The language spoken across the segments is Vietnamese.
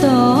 또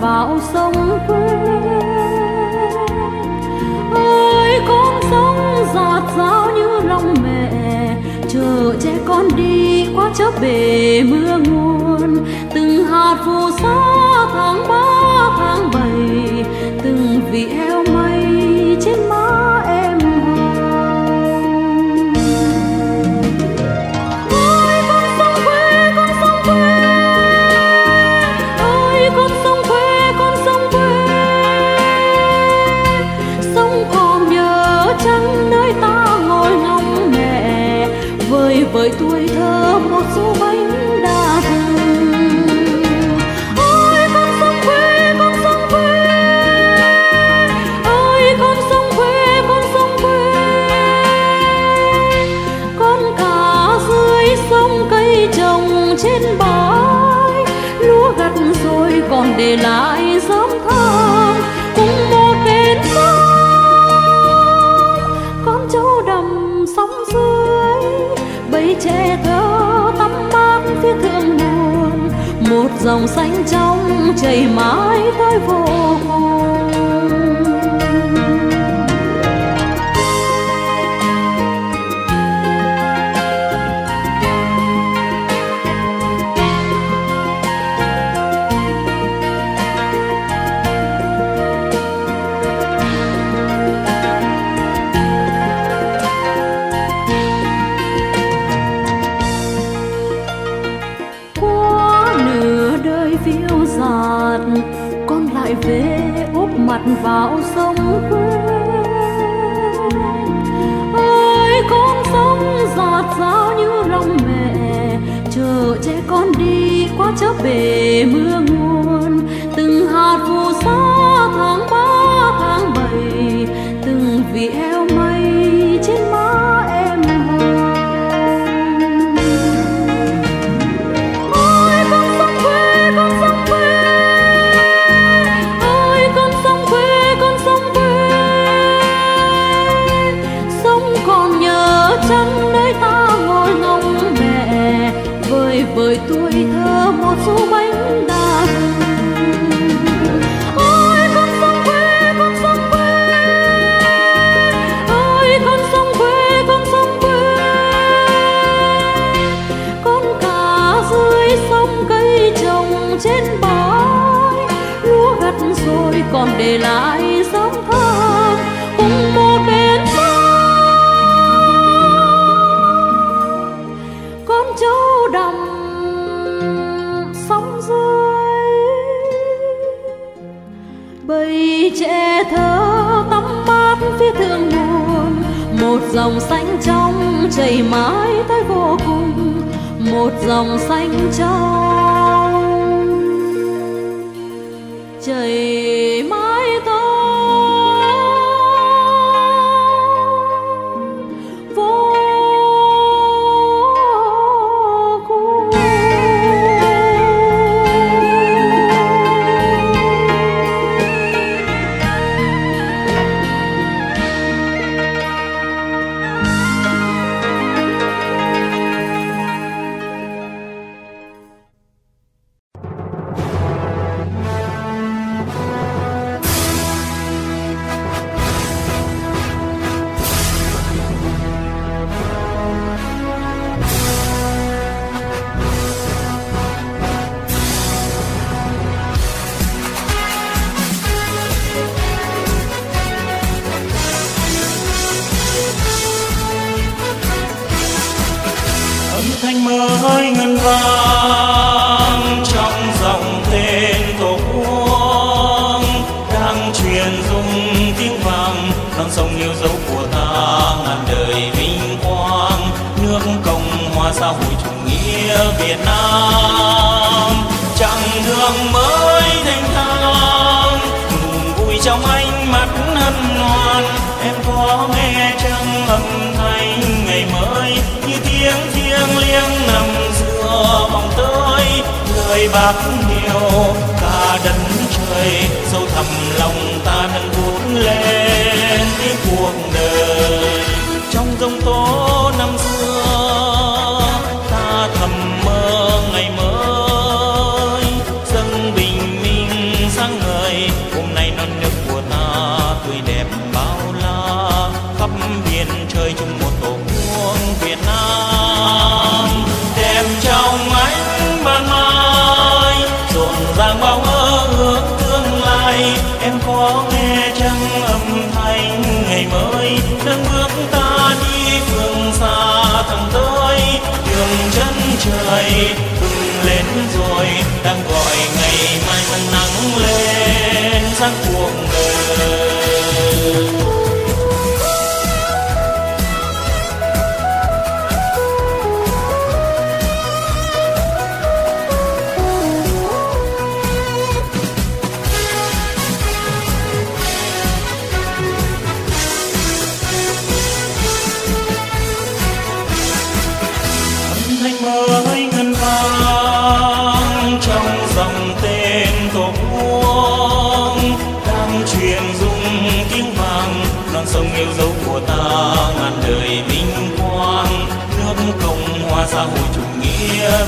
vào sông quê. Ơi, con sông giạt rào như lòng mẹ chờ trẻ con đi qua chớp bể mưa nguồn. Từng hạt phù sa tháng ba mạo sông quê ơi con sống giọt giáo như lòng mẹ, chờ che con đi qua chớp bể mưa ngủ. còn để lại dấu thơ cùng một bên ta con cháu đầm sóng dưới, bầy trẻ thơ tắm mát phía thượng nguồn một dòng xanh trong chảy mãi tới vô cùng, một dòng xanh trong sâu thẳm lòng ta đang vút lên cái cuộc đời. Trong giông tố năm xưa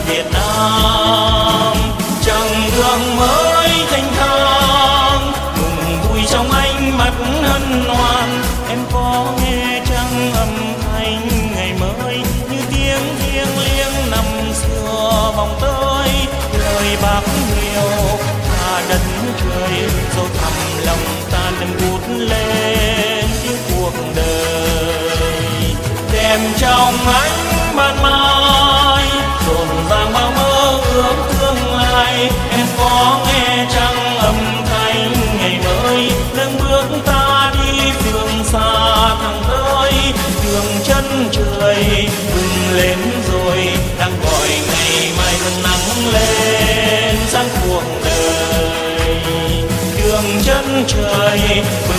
việt nam. Đường chân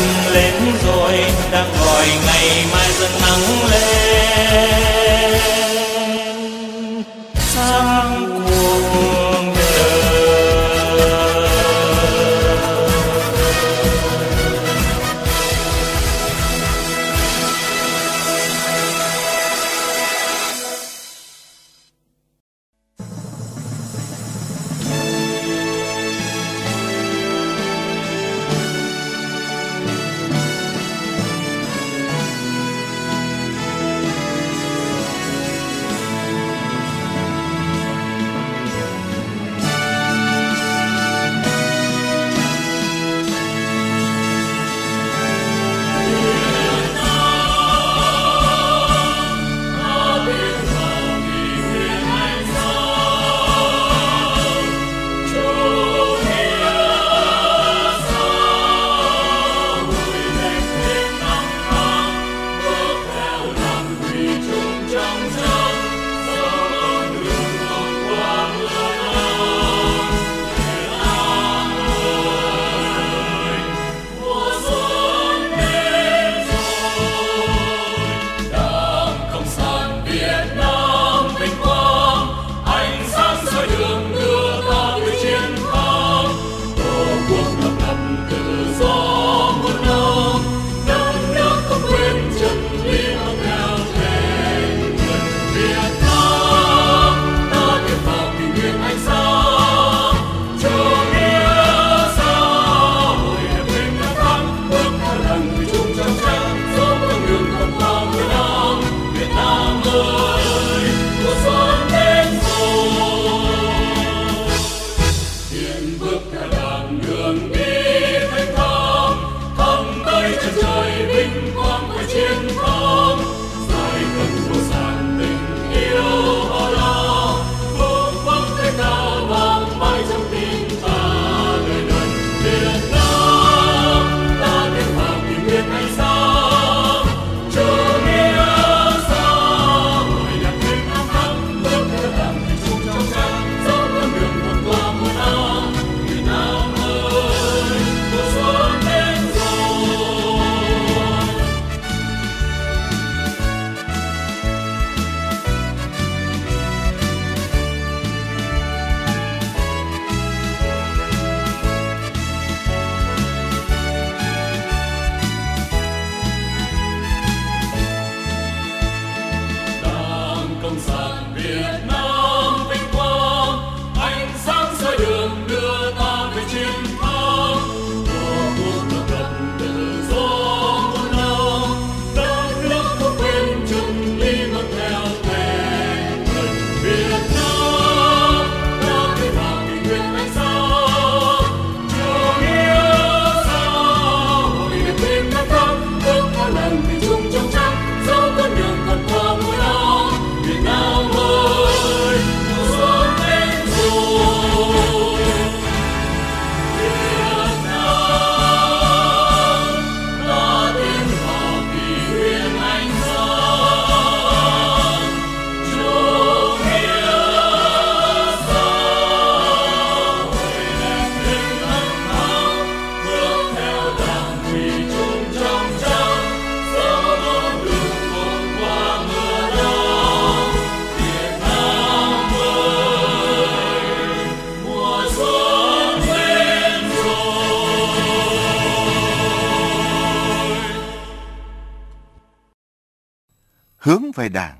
về đảng,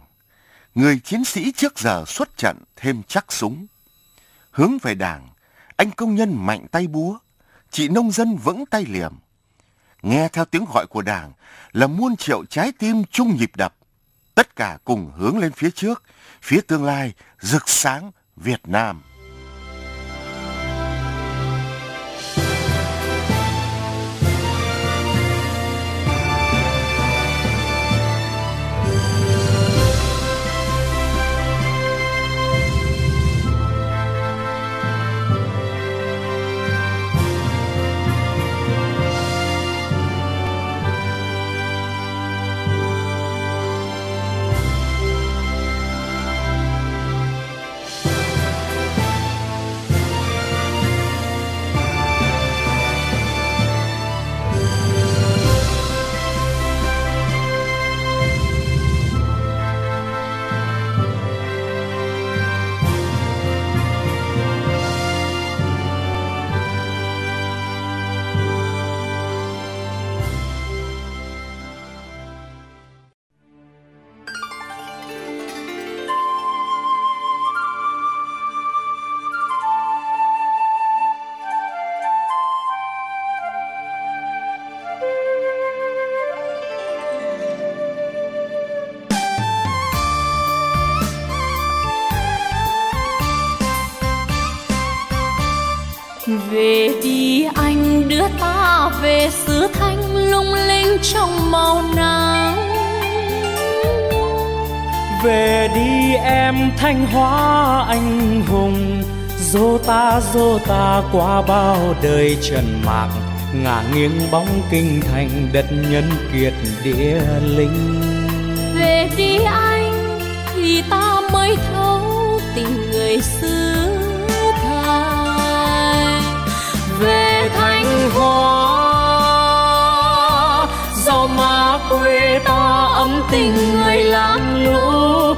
người chiến sĩ trước giờ xuất trận thêm chắc súng. Hướng về đảng, anh công nhân mạnh tay búa, chị nông dân vững tay liềm. Nghe theo tiếng gọi của đảng là muôn triệu trái tim chung nhịp đập. Tất cả cùng hướng lên phía trước, phía tương lai rực sáng Việt Nam. Em thanh hóa anh hùng. Dô ta dô ta qua bao đời trần mạc ngả nghiêng bóng kinh thành đất nhân kiệt địa linh. Về đi anh, thì ta mới thấu tình người xưa về thanh hóa, do mà quê ta ấm tình người lam lũ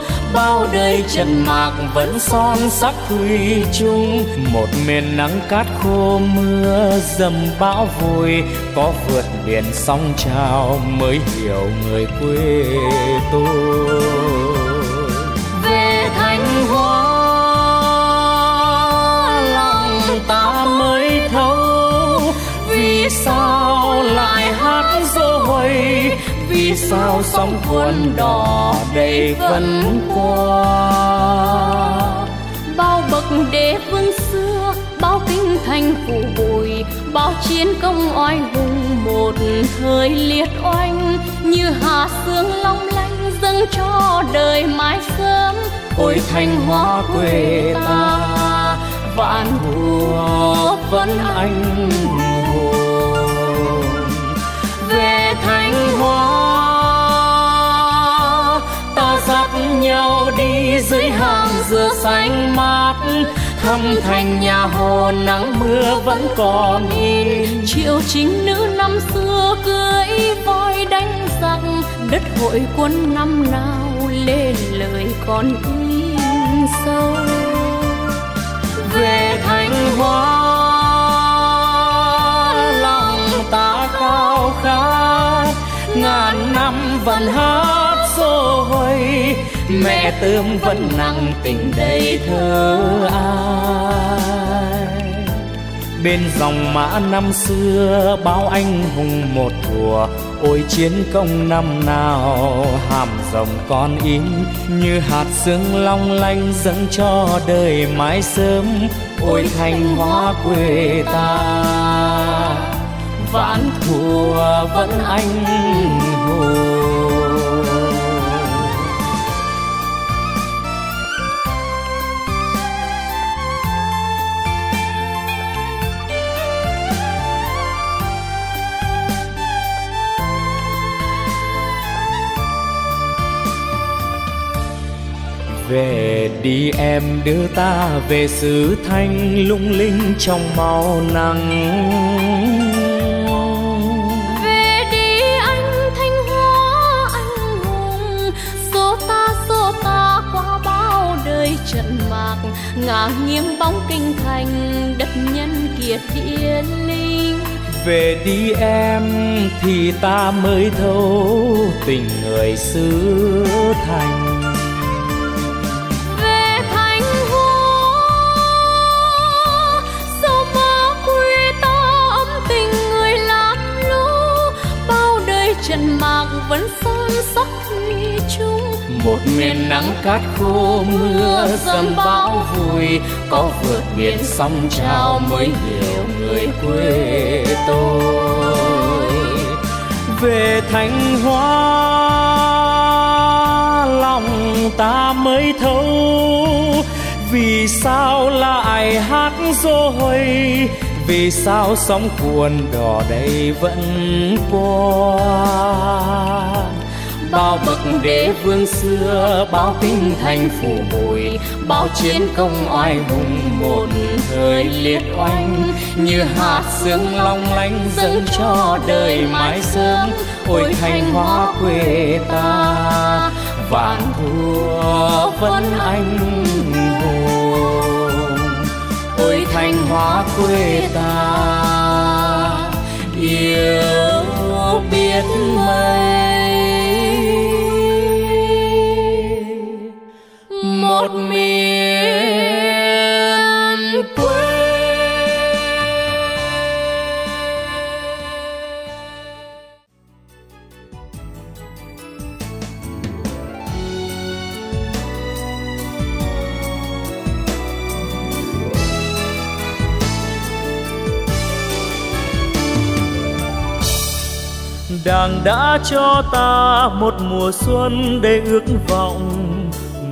đây trần mạc vẫn son sắc thủy chung. Một miền nắng cát khô mưa dầm bão vùi, có vượt biển sóng trào mới hiểu người quê tôi. Vì sao sóng cuốn đỏ đầy vân qua? Bao bậc đế vương xưa bao kinh thành phủ bụi bao chiến công oai hùng một thời liệt oanh. Như hà sương long lanh dâng cho đời mãi sớm ôi thanh hóa quê ta vạn mùa vẫn anh nhau đi dưới hàng dừa xanh mát. Thăm thành nhà hồ nắng mưa vẫn còn in. Triệu chính nữ năm xưa cưỡi voi đánh giặc. Đất hội quân năm nào lên lời còn in sâu. Về thanh hóa lòng ta khao khát. Ngàn năm vẫn hát rồi. Mẹ tươm vẫn nặng tình đầy thơ ai. Bên dòng mã năm xưa, bao anh hùng một thùa. Ôi chiến công năm nào, hàm rồng con in như hạt sương long lanh dâng cho đời mãi sớm. Ôi thanh hóa quê ta vạn thùa vẫn anh hùng về đi em đưa ta về xứ thanh lung linh trong màu nắng. Về đi anh thanh hóa anh hùng số ta số ta qua bao đời trận mạc. Ngả nghiêng bóng kinh thành đất nhân kiệt địa linh. Về đi em thì ta mới thấu tình người xứ thành mạc son sắc thủy chung. Một miền nắng cát khô mưa dầm bão vui có vượt biển sóng trào mới hiểu người quê tôi. Về thanh hóa, lòng ta mới thấu. Vì sao lại hát rồi vì sao sóng cuồn đỏ đây vẫn qua? Bao bậc đế vương xưa, bao kinh thành phủ bụi bao chiến công oai hùng một thời liệt oanh. Như hạt sương long lanh dâng cho đời mãi sớm, ôi thanh hóa quê ta. Vạn thua vẫn anh hùng. Ôi thanh hóa quê ta. Yêu biết mấy. Một mình Đảng đã cho ta một mùa xuân để ước vọng,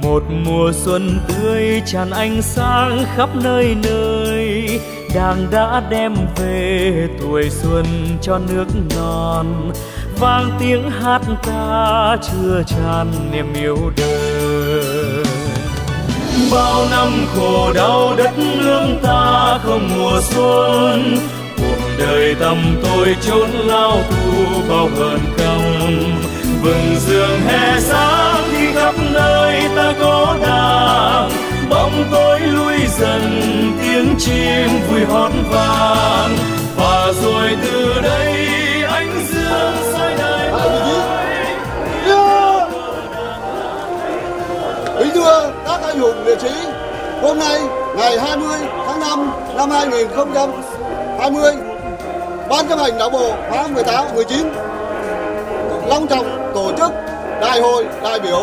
một mùa xuân tươi tràn ánh sáng khắp nơi nơi. Đàng đã đem về tuổi xuân cho nước non, vang tiếng hát ca chưa tràn niềm yêu đời. Bao năm khổ đau đất nước ta không mùa xuân đời tâm tôi chốn lao tù bao hờn công. Vừng dương hè sáng khi khắp nơi ta có đàng. Bóng tối lui dần tiếng chim vui hót vàng và rồi từ đây ánh dương soi đời Kính thưa các anh hùng liệt sĩ, hôm nay ngày 20 tháng 5 năm 2020, Ban chấp hành đảng bộ khóa 18 19 long trọng tổ chức đại hội đại biểu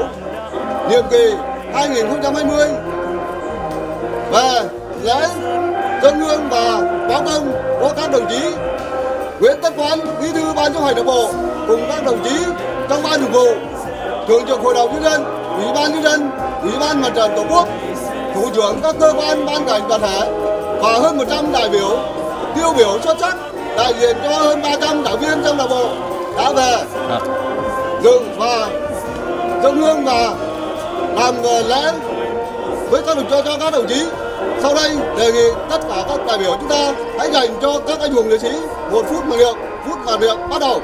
nhiệm kỳ 2020 và lễ dân hương và báo công của các đồng chí Nguyễn Tất Quán, Bí thư Ban chấp hành đảng bộ cùng các đồng chí trong ban thường vụ, thường trực hội đồng nhân dân, ủy ban nhân dân, ủy ban mặt trận tổ quốc, thủ trưởng các cơ quan ban ngành đoàn thể và hơn 100 đại biểu tiêu biểu xuất sắc đại diện cho hơn 300 đảng viên trong đảng bộ đã về. Dự và dân hương và làm lễ với các đồng cho cho các đồng chí. Sau đây đề nghị tất cả các đại biểu chúng ta hãy dành cho các anh hùng liệt sĩ một phút mặc niệm phút làm việc bắt đầu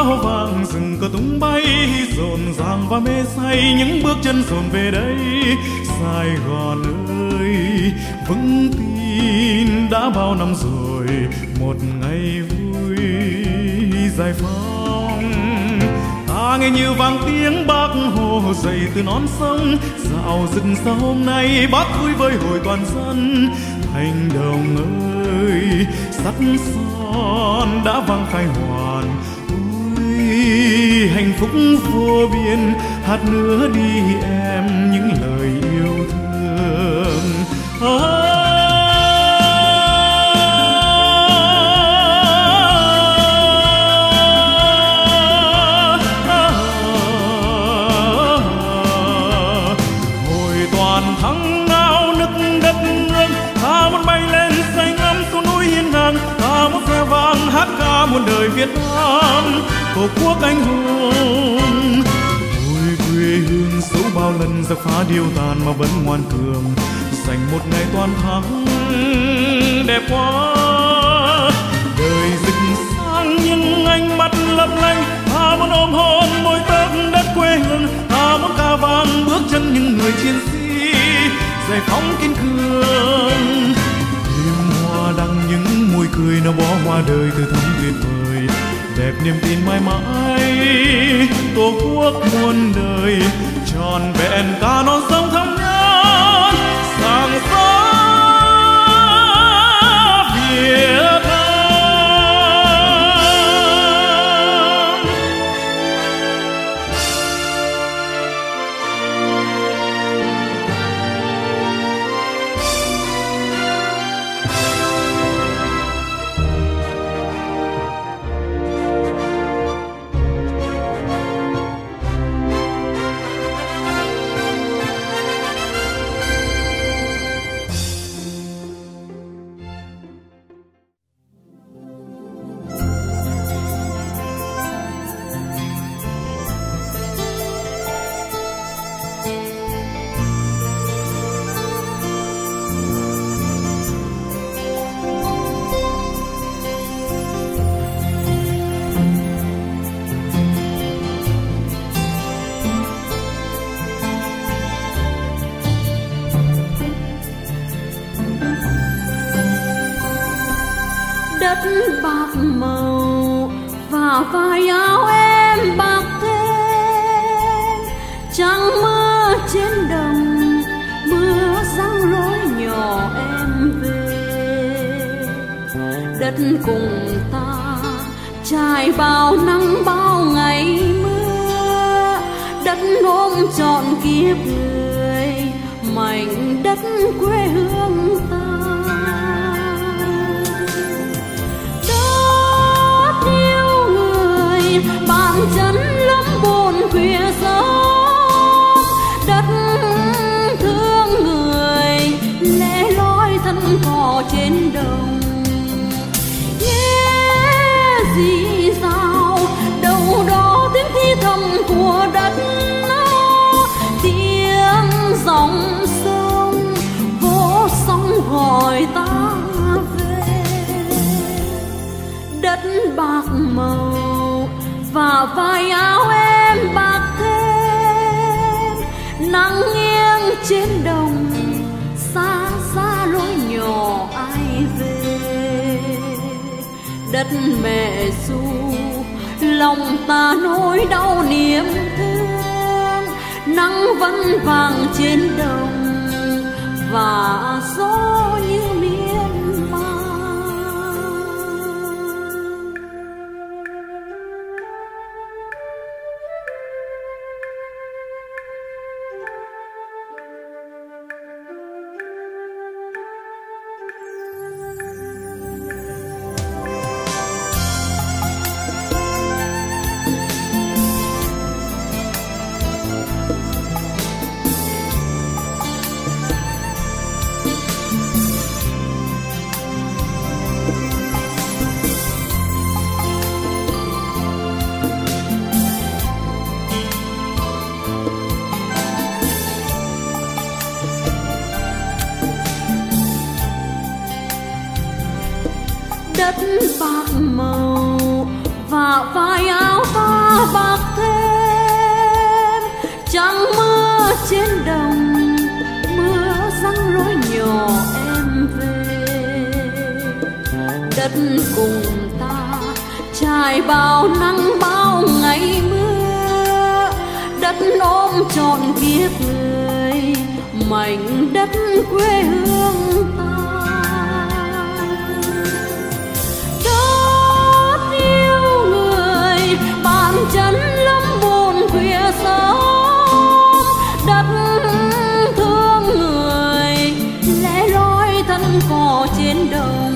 áo vàng rừng cờ tung bay, rộn ràng và mê say những bước chân dồn về đây. Sài gòn ơi, vững tin đã bao năm rồi, một ngày vui giải phóng. Ta nghe như vang tiếng bác hồ dậy từ non sông, dạo rừng xa hôm nay bác vui với hồi toàn dân. Thành đồng ơi, sắt son đã vang khai hoàn hạnh phúc vô biên hát nữa đi em những lời yêu thương. À, điêu tàn mà vẫn ngoan cường. Dành một ngày toàn thắng, đẹp quá. Đời rực sáng nhưng ánh mắt lấp lánh. Ta muốn ôm hôn môi tóc đất quê hương. Ta muốn ca vang bước chân những người chiến sĩ. Giải phóng kiên cường. Đêm hoa đăng những mùi cười nó bó hoa đời từ thắm tuyệt vời. Đẹp niềm tin mãi mãi tổ quốc muôn đời tròn vẹn cả non sông trên đồng, mưa răng lối nhỏ em về. Đất cùng ta trải bao nắng bao ngày mưa. Đất ôm trọn kiếp người, mảnh đất quê hương ta. Đất yêu người bàn chân lắm buồn khuya sớm đất thương người lẻ loi thân cò trên đồng. Nghe gì sao, đâu đó tiếng thi thầm của đất tiếng dòng sông vô sóng gọi ta về. Đất bạc màu và vai áo em đất mẹ ru lòng ta nỗi đau niềm thương, nắng vẫn vàng trên đồng và gió đất cùng ta. Trải bao nắng, bao ngày mưa, đất ôm trọn kiếp người, mảnh đất quê hương ta. Đón yêu người, bàn chân lắm buồn khuya sớm. Đất thương người lẻ loi thân cỏ trên đồng